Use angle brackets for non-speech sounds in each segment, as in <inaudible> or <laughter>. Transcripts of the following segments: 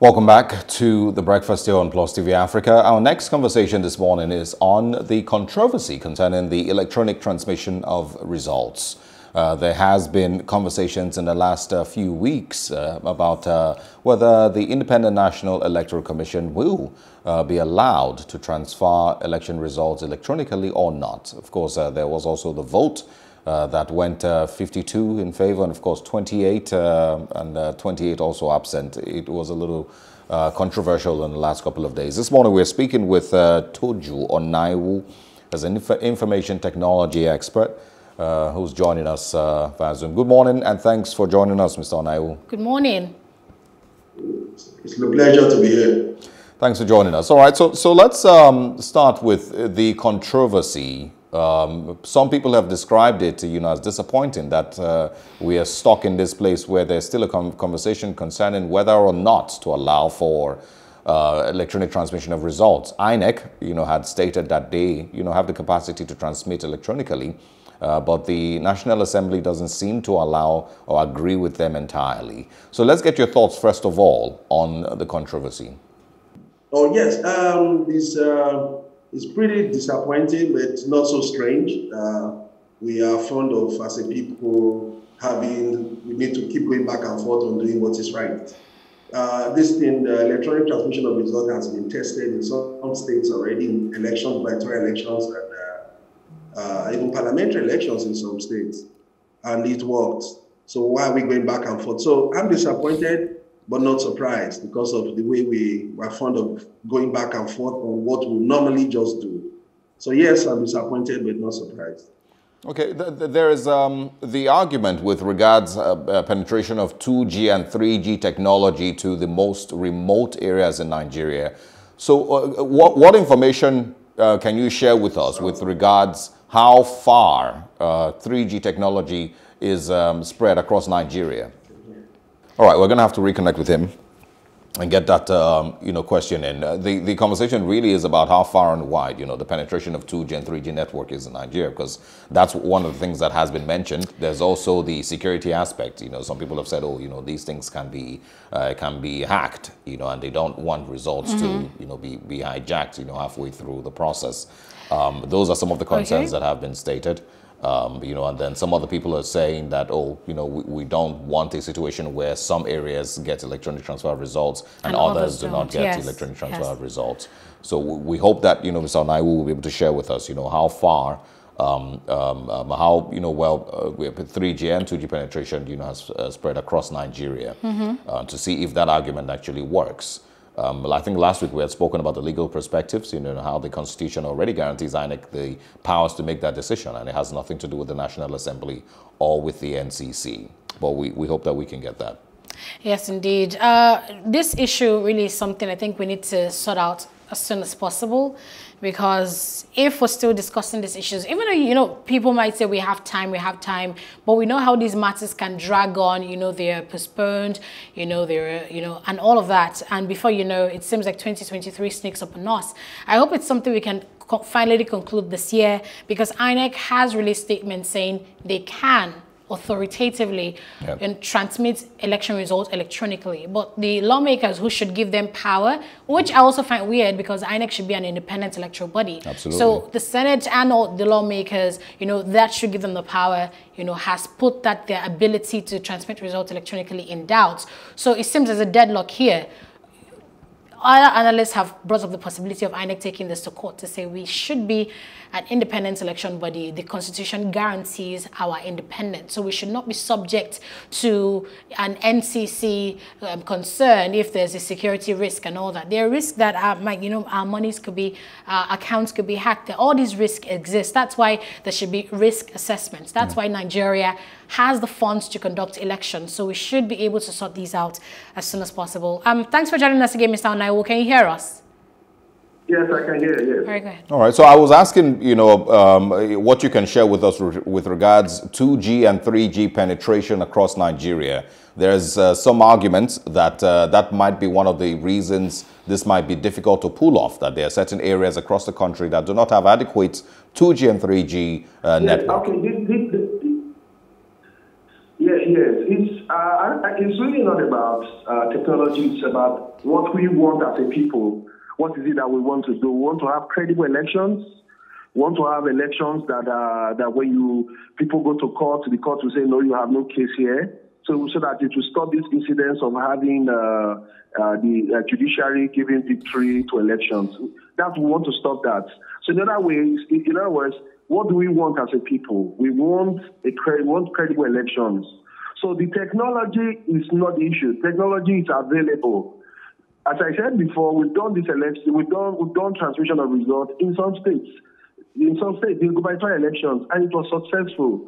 Welcome back to the breakfast here on Plus TV Africa. Our next conversation this morning is on the controversy concerning the electronic transmission of results. Uh, there has been conversations in the last uh, few weeks uh, about uh, whether the Independent National Electoral Commission will uh, be allowed to transfer election results electronically or not. Of course, uh, there was also the vote that went uh, 52 in favor and of course 28 uh, and uh, 28 also absent. It was a little uh, controversial in the last couple of days. This morning we're speaking with uh, Toju Onaiwu as an inf information technology expert who's joining us via Zoom. Good morning and thanks for joining us, Mr. Onaiwu. Good morning. It's a pleasure to be here. Thanks for joining us. All right, so, so let's um, start with the controversy um, some people have described it, you know, as disappointing that uh, we are stuck in this place where there's still a conversation concerning whether or not to allow for uh, electronic transmission of results. INEC, you know, had stated that they, you know, have the capacity to transmit electronically, uh, but the National Assembly doesn't seem to allow or agree with them entirely. So let's get your thoughts first of all on the controversy. Oh yes, um, this uh, it's pretty disappointing, but not so strange. Uh, we are fond of, as a people, having, we need to keep going back and forth on doing what is right. Uh, this thing, the electronic transmission of results has been tested in some states already, in elections, electoral elections, and uh, uh, even parliamentary elections in some states. And it worked. So why are we going back and forth? So I'm disappointed but not surprised because of the way we were fond of going back and forth on what we normally just do. So yes, I'm disappointed, but not surprised. Okay, there is um, the argument with regards uh, uh, penetration of 2G and 3G technology to the most remote areas in Nigeria. So uh, what, what information uh, can you share with us with regards how far 3G uh, technology is um, spread across Nigeria? All right, we're going to have to reconnect with him and get that um, you know question in. Uh, the the conversation really is about how far and wide you know the penetration of 2G and 3G network is in Nigeria because that's one of the things that has been mentioned. There's also the security aspect. You know, some people have said, oh, you know, these things can be uh, can be hacked. You know, and they don't want results mm -hmm. to mm-hmm. you know be be hijacked. You know, halfway through the process. Um, those are some of the concerns okay. that have been stated. Um, you know, and then some other people are saying that, oh, you know, we, we, don't want a situation where some areas get electronic transfer results and, and others, do not get yes. electronic transfer yes. results. So we hope that, you know, Mr. Onaiwu will be able to share with us, you know, how far, um, um, um how, you know, well, uh, 3G and 2G penetration, you know, has uh, spread across Nigeria mm -hmm. uh, to see if that argument actually works. Um, I think last week we had spoken about the legal perspectives, you know, how the Constitution already guarantees INEC the powers to make that decision, and it has nothing to do with the National Assembly or with the NCC. But we, we hope that we can get that. Yes, indeed. Uh, this issue really is something I think we need to sort out as soon as possible because if we're still discussing these issues, even though, you know, people might say we have time, we have time, but we know how these matters can drag on, you know, they're postponed, you know, they're, you know, and all of that. And before you know, it seems like 2023 sneaks up on us. I hope it's something we can finally conclude this year because INEC has released statements saying they can authoritatively yep. and transmit election results electronically. But the lawmakers who should give them power, which I also find weird because INEC should be an independent electoral body. Absolutely. So the Senate and all the lawmakers, you know, that should give them the power, you know, has put that their ability to transmit results electronically in doubt. So it seems there's a deadlock here other analysts have brought up the possibility of INEC taking this to court to say we should be an independent election body. The constitution guarantees our independence. So we should not be subject to an NCC um, concern if there's a security risk and all that. There are risks that our, you know, our monies could be, uh, accounts could be hacked. All these risks exist. That's why there should be risk assessments. That's why Nigeria has the funds to conduct elections. So we should be able to sort these out as soon as possible. Um, thanks for joining us again, Mr. Onaiwu. Can you hear us? Yes, I can hear. Yes. Very good. All right. So I was asking, you know, um, what you can share with us with regards 2G and 3G penetration across Nigeria. There's uh, some arguments that uh, that might be one of the reasons this might be difficult to pull off. That there are certain areas across the country that do not have adequate 2G and 3G uh, yes, network. Okay. This, this, this, yes. It's Uh, it's really not about uh, technology. It's about what we want as a people. What is it that we want to do? We want to have credible elections. We want to have elections that uh, that when you people go to court, the court will say no, you have no case here. So, so that it will stop this incidence of having uh, uh, the uh, judiciary giving victory to elections. That we want to stop that. So, in other ways, in other words, what do we want as a people? We want a we want credible elections. So the technology is not the issue. Technology is available. As I said before, we've done this election, we've done we've done transmission of results in some states. In some states, the gubernatorial elections, and it was successful.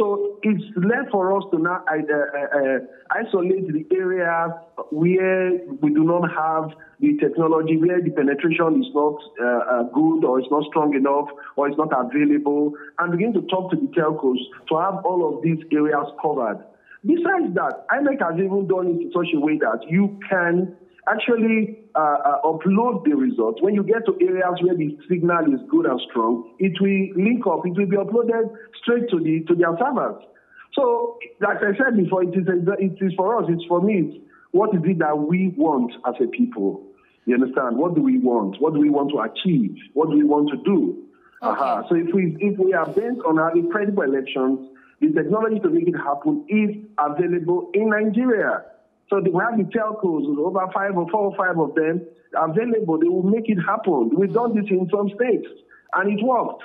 So it's left for us to now uh, uh, uh, isolate the areas where we do not have the technology, where the penetration is not uh, uh, good or it's not strong enough or it's not available, and begin to talk to the telcos to have all of these areas covered. Besides that, INEC has even done it in such a way that you can actually uh, uh, upload the results. When you get to areas where the signal is good and strong, it will link up. It will be uploaded straight to the to their servers. So, like I said before, it is a, it is for us. It's for me. what is it that we want as a people? You understand? What do we want? What do we want to achieve? What do we want to do? Okay. Uh-huh. So if we if we are bent on having credible elections, the technology to make it happen is available in Nigeria. So we have the telcos, over five or four or five of them available. They will make it happen. We've done this in some states, and it worked.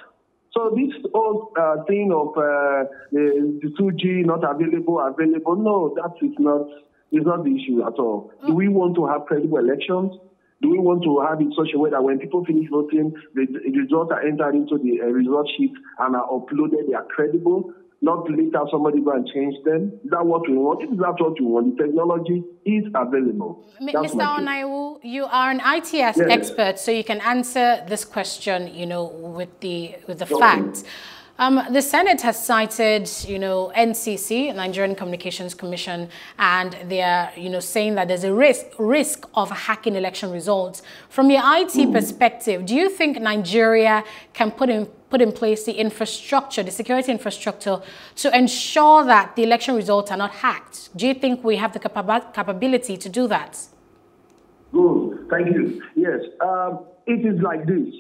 So this whole uh, thing of uh, the, the 2G not available, available, no, that is not is not the issue at all. Do we want to have credible elections? Do we want to have it such a way that when people finish voting, the, the results are entered into the uh, result sheet and are uploaded, they are credible? Not later somebody go and change them. Is that what we want? If that's what we want, the technology is available. That's Mr. Onaiwu, you are an ITS yes. expert, so you can answer this question, you know, with the with the okay. facts. Um, the Senate has cited, you know, NCC, Nigerian Communications Commission, and they are, you know, saying that there's a risk risk of hacking election results. From your IT mm. perspective, do you think Nigeria can put in put in place the infrastructure, the security infrastructure, to ensure that the election results are not hacked? Do you think we have the capa capability to do that? Good, thank you. Yes, um, it is like this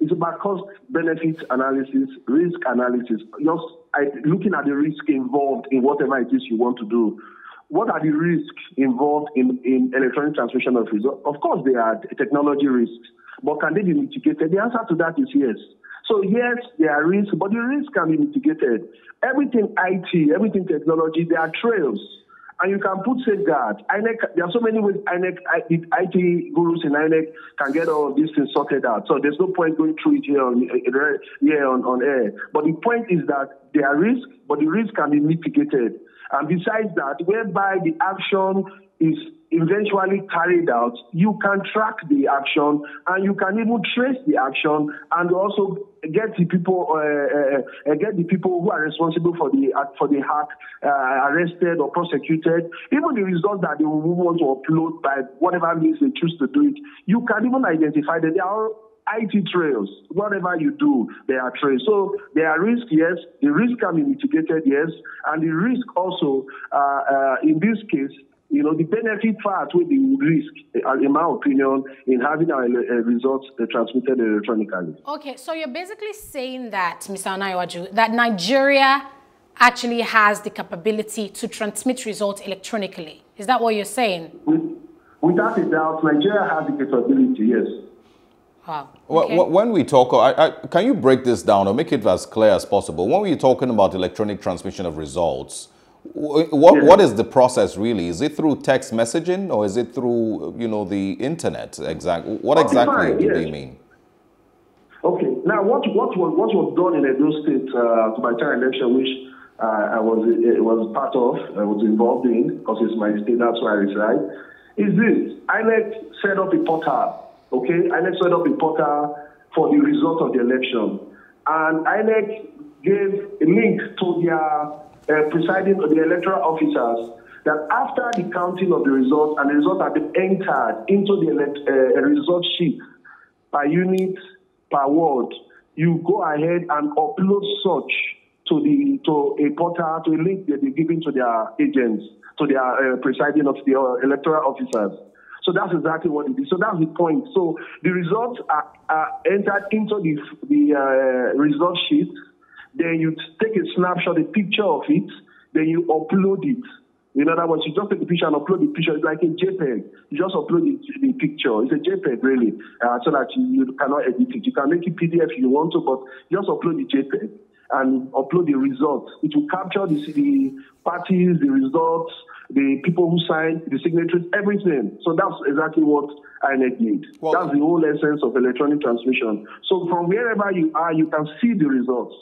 it's about cost benefit analysis, risk analysis, just looking at the risk involved in whatever it is you want to do. What are the risks involved in, in electronic transmission of results? Of course, there are technology risks, but can they be mitigated? The answer to that is yes. So yes, there are risks, but the risks can be mitigated. Everything IT, everything technology, there are trails and you can put safeguard. INEC, there are so many ways INEC, IT gurus in INEC can get all these things sorted out. So there's no point going through it here on, here on, on air. But the point is that there are risks, but the risk can be mitigated. And besides that, whereby the action is eventually carried out, you can track the action and you can even trace the action and also get the people uh, uh, uh get the people who are responsible for the uh, for the hack uh, arrested or prosecuted. Even the results that they will want to upload by whatever means they choose to do it, you can even identify that there are IT trails. Whatever you do, there are trails. So there are risks, yes. The risk can be mitigated, yes. And the risk also, uh, in this case, you know, the benefit far outweigh the risk, uh, in my opinion, in having our uh, results uh, transmitted electronically. Okay, so you're basically saying that, Mr. Onaiwu, that Nigeria actually has the capability to transmit results electronically. Is that what you're saying? Without a doubt, Nigeria has the capability, yes. Wow. Okay. Well, when we talk, I, I, can you break this down or make it as clear as possible? When we're talking about electronic transmission of results, what, yeah. what is the process really? Is it through text messaging or is it through, you know, the internet? Exactly. What exactly do yes. they mean? Okay. Now, what, what, was, what was done in Edo State uh, to my time election, which uh, I was uh, was part of, I was involved in, because it's my state, that's where I reside, is this. INEC set up a portal, okay? INEC set up a portal for the result of the election. And INEC gave a link to their uh, presiding the electoral officers that after the counting of the results and the results have been entered into the elect, uh, result sheet per unit, per ward, you go ahead and upload such to the to a portal to a link that they're giving to their agents to their uh, presiding of the uh, electoral officers. So that's exactly what it is. So that's the point. So the results are, are entered into the, the uh, result sheet. Then you take a snapshot, a picture of it. Then you upload it. In other words, you just take a picture and upload the picture. It's like a JPEG. You just upload the, the picture. It's a JPEG, really, uh, so that you, you, cannot edit it. You can make it PDF if you want to, but just upload the JPEG and upload the results. It will capture the, the parties, the results, the people who signed, the signatories, everything. So that's exactly what INEC need. Well, that's the whole essence of electronic transmission. So from wherever you are, you can see the results.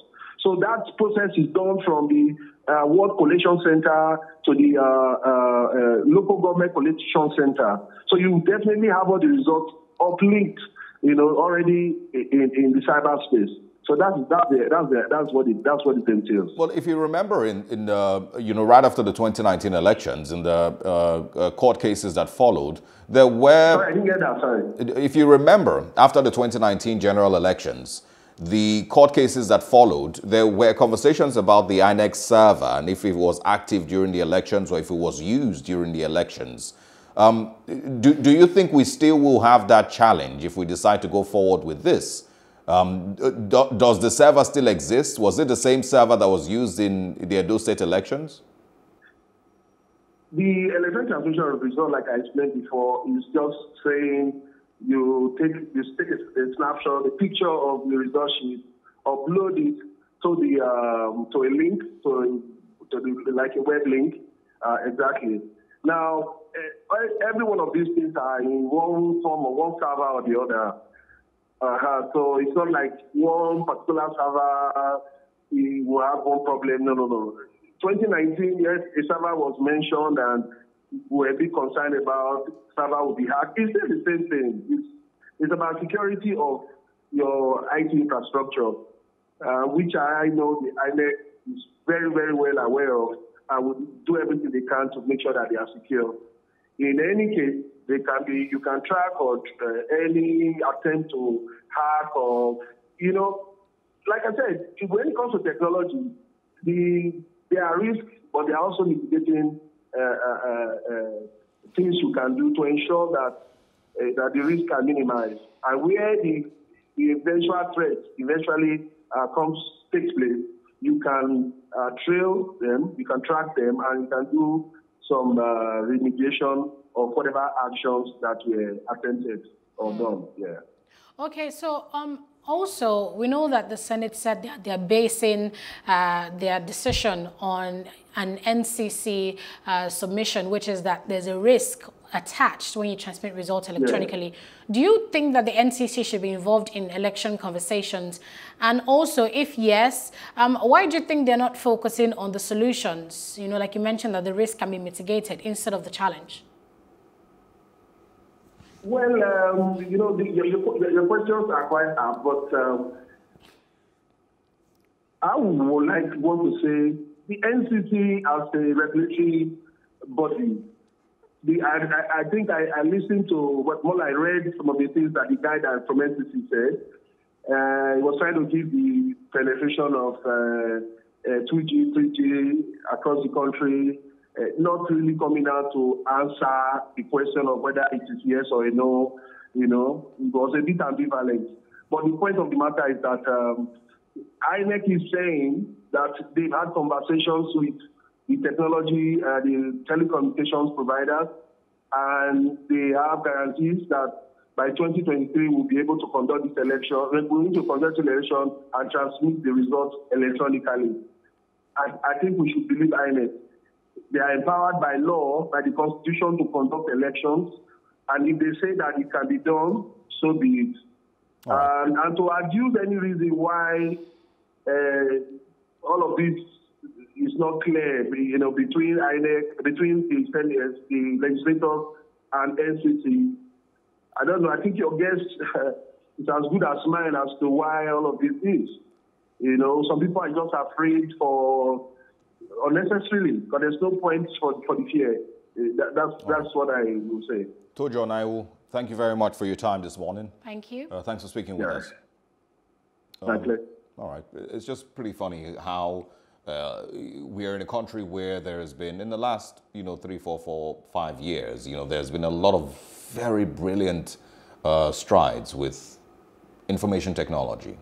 So that process is done from the uh, Ward Collation Center to the uh, uh, uh, local government collection center. So you definitely have all the results uplinked, you know, already in, in the cyberspace. So that's that's the, that's the, that's what it that's what it entails. Well, if you remember, in in the you know right after the 2019 elections, in the uh, uh, court cases that followed, there were. Sorry, I didn't get that. Sorry. If you remember, after the 2019 general elections, the court cases that followed, there were conversations about the INEC's server and if it was active during the elections or if it was used during the elections. Um, do, do you think we still will have that challenge if we decide to go forward with this? Um, do, does the server still exist? Was it the same server that was used in the Edo State elections? The electronic transmission result, like I explained before, is just saying you take you take a, a snapshot, a picture of the result sheet, upload it to the um, to a link to, to the, like a web link, uh, exactly. Now, eh, every one of these things are in one form or one server or the other. Uh-huh. So it's not like one particular server will have one problem. No, no, no. 2019, yes, a server was mentioned and were a bit concerned about server will be hacked. It's still the same thing. It's, it's about security of your IT infrastructure, uh, which I know the INEC is very, very well aware of and will do everything they can to make sure that they are secure. In any case, they can be, you can track or uh, any attempt to hack or, you know, like I said, when it comes to technology, the, there are risks, but there are also mitigating Uh, uh, uh, things you can do to ensure that that the risk are minimized. And where the, the eventual threat eventually comes takes place, you can trail them, you can track them, and you can do some remediation of whatever actions that were attempted or mm. done. Yeah. Okay, so um, also we know that the Senate said that they're basing uh, their decision on an NCC uh, submission, which is that there's a risk attached when you transmit results electronically. Yeah. Do you think that the NCC should be involved in election conversations? And also, if yes, um, why do you think they're not focusing on the solutions? You know, like you mentioned that the risk can be mitigated instead of the challenge. Well, um, you know, the, your, your, questions are quite apt, but um, I would like to want to say the NCC as a regulatory body, the, I, I, think I, I, listened to what more I read some of the things that the guy that from NCC said. Uh, he was trying to give the penetration of uh, uh, 2G, 3G across the country, uh, not really coming out to answer the question of whether it is yes or no. You know, it was a bit ambivalent. But the point of the matter is that um, INEC is saying that they've had conversations with the technology, uh, the telecommunications providers, and they have guarantees that by 2023 we'll be able to conduct this election. We're going to conduct the election and transmit the results electronically. I, I think we should believe INEC. They are empowered by law, by the Constitution, to conduct elections. And if they say that it can be done, so be it. Right. Um, and to adduce any reason why uh, all of this is not clear, you know, between INEC, between the, the legislators and NCC, I don't know. I think your guess uh, <laughs> is as good as mine as to why all of this is. You know, some people are just afraid for unnecessarily, because there's no point for, for the fear. That, that's, that's what I will say. Toju Onaiwu, thank you very much for your time this morning. Thank you. Uh, thanks for speaking with us. Um, all right. It's just pretty funny how uh, we are in a country where there has been, in the last, you know, three, four, four, five years, you know, there's been a lot of very brilliant uh, strides with information technology,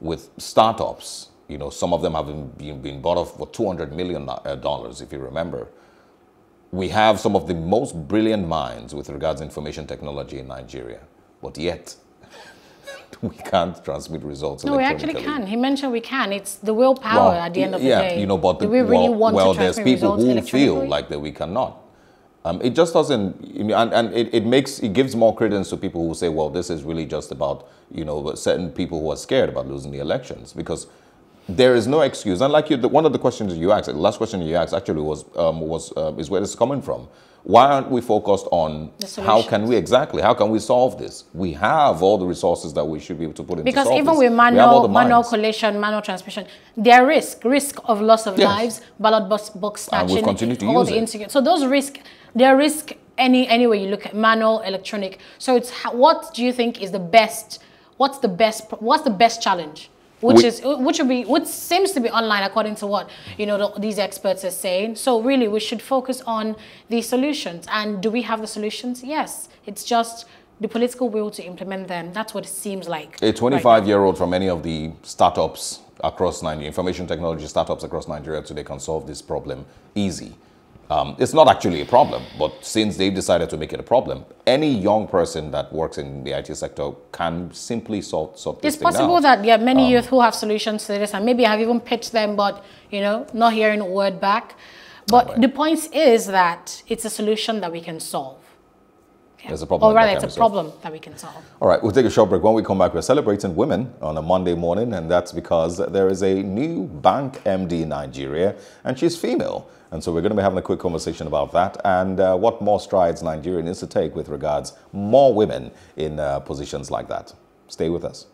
with startups. You know, some of them have been, been bought off for $200 million, uh, if you remember. We have some of the most brilliant minds with regards to information technology in Nigeria, but yet <laughs> we can't transmit results. No, we actually can. He mentioned we can. It's the willpower well, at the end of yeah, the day. you know, but the, we really well, want well, to there's people who feel like that we cannot. Um, it just doesn't, and, and it, it makes, it gives more credence to people who say, well, this is really just about, you know, certain people who are scared about losing the elections because there is no excuse. And like you, the, one of the questions you asked, the last question you asked actually was, um, was uh, is where this is coming from. Why aren't we focused on how can we exactly, how can we solve this? We have all the resources that we should be able to put into Because even with manual, manual collation, manual transmission, there are risk, risk of loss of yes. lives, ballot box, box snatching, all the insecurity. So those risks, there are risk any, any way you look at manual, electronic. So it's what do you think is the best, what's the best, what's the best challenge? Which we, is which would be which seems to be online according to what you know the, these experts are saying. So really we should focus on the solutions. And do we have the solutions? Yes. It's just the political will to implement them. That's what it seems like a 25 right year old from any of the startups across Nigeria information technology startups across Nigeria today can solve this problem easy um, it's not actually a problem, but since they've decided to make it a problem, any young person that works in the IT sector can simply solve, solve this It's possible out. that there are many um, youth who have solutions to this, and maybe I have even pitched them, but you know, not hearing a word back. But right. the point is that it's a solution that we can solve. Yeah. There's a problem. Rather, it's a problem that we can solve. All right, we'll take a short break. When we come back, we're celebrating women on a Monday morning, and that's because there is a new bank MD in Nigeria, and she's female. And so we're going to be having a quick conversation about that and uh, what more strides Nigeria needs to take with regards more women in uh, positions like that. Stay with us.